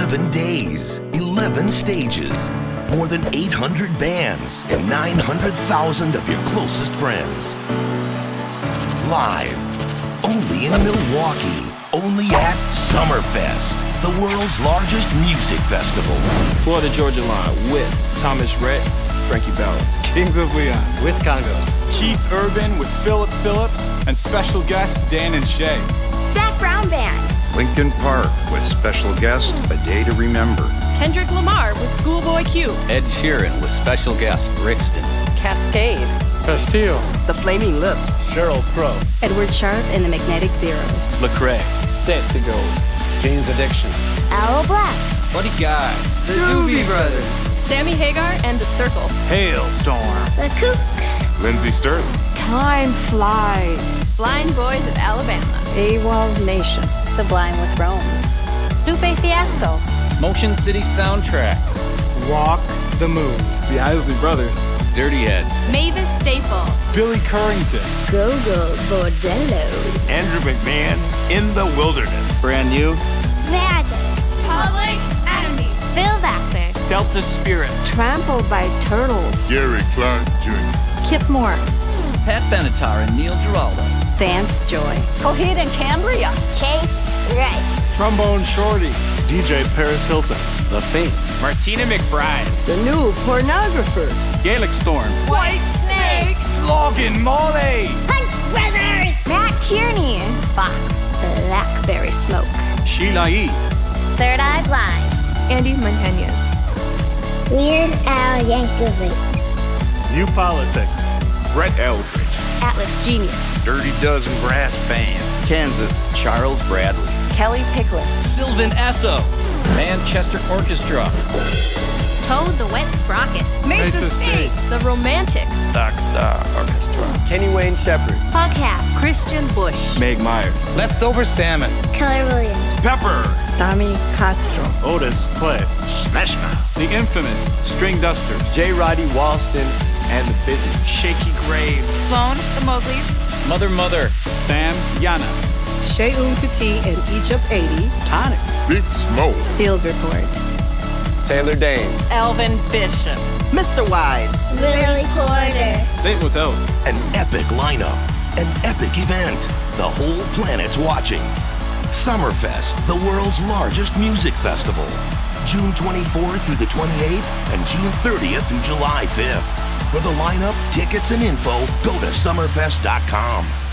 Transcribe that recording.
11 days, 11 stages, more than 800 bands, and 900,000 of your closest friends. Live, only in Milwaukee, only at Summerfest, the world's largest music festival. Florida Georgia Line with Thomas Rhett, Frankie Ballard. Kings of Leon with KONGOS. Keith Urban with Philip Phillips and special guests Dan and Shay. Zac Brown Band. Linkin Park with special guest A Day to Remember. Kendrick Lamar with Schoolboy Q. Ed Sheeran with special guest Brixton. Kaskade. Castile. The Flaming Lips. Sheryl Crow. Edward Sharpe and the Magnetic Zeros. Lecrae. Set to go. Jane's Addiction. Owl Black. Buddy Guy. The Doobie Brothers. Sammy Hagar and The Circle. Halestorm. The Kooks. Lindsey Stirling. Time flies. Blind Boys of Alabama. AWOLNATION. Sublime with Rome. Lupe Fiasco. Motion City Soundtrack. Walk the Moon. The Isley Brothers. Dirty Heads. Mavis Staple. Billy Currington. Gogol Bordello. Andrew McMahon in the wilderness. Brand new. Magic. Public Enemy. Phil Baxter. Delta Spirit. Trampled by Turtles. Gary Clark Jr. Kip Moore. Pat Benatar and Neil Giraldo. Vance Joy. Coheed and Cambria. Chase Rice. Trombone Shorty. DJ Paris Hilton. The Faint. Martina McBride. The new pornographers. Gaelic Storm. White Snake. Logan Molly. Punch Brothers. Mat Kearney. Fox. Blackberry Smoke. Sheila E. Third Eye Blind. Andy Montañez. Weird Al Yankovic. New Politics. Brett Eldredge. Atlas Genius. Dirty Dozen Brass Band. Kansas. Charles Bradley. Kellie Pickler. Sylvan Esso. Manchester Orchestra. Toad the Wet Sprocket. Mesa State. The Romantics. Dark Star Orchestra. Kenny Wayne Shepherd. Podcast. Christian Bush. Meg Myers. Leftover Salmon. Keller Williams. Pepper. Tommy Castro. Otis Clay. Smash Mouth. The infamous String Dusters. J. Roddy Walston and the Busy. Shakey Graves. Sloan the Mowgli's. Mother Mother. Sam Yana. Seun Kuti and Egypt 80. Tonic. Big Smoke. Field Report. Taylor Dayne. Elvin Bishop. Mr. Wise. Willie Porter. St. Motel. An epic lineup. An epic event. The whole planet's watching. Summerfest, the world's largest music festival. June 24th through the 28th and June 30th through July 5th. For the lineup, tickets, and info, go to summerfest.com.